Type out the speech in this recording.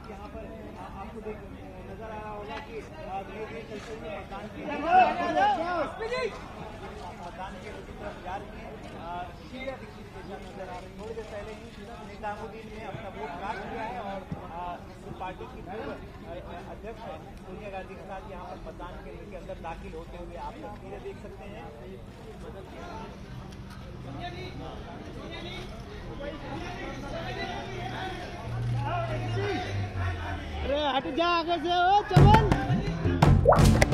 आपको देख नज़र आ रहा होगा कि धीरे धीरे चलते हुए मतदान के मतदान के की तरफ़ जा रही है शीला दीक्षित के साथ नज़र आ रही थोड़ी देर पहले ही निजामुद्दीन ने अपना वोट काट दिया है और पार्टी की पूर्व अध्यक्ष है सोनिया गांधी के साथ यहाँ पर मतदान केंद्र के अंदर दाखिल होते हुए आप तस्वीरें देख सकते हैं। हट जा आगे से ओ चमन।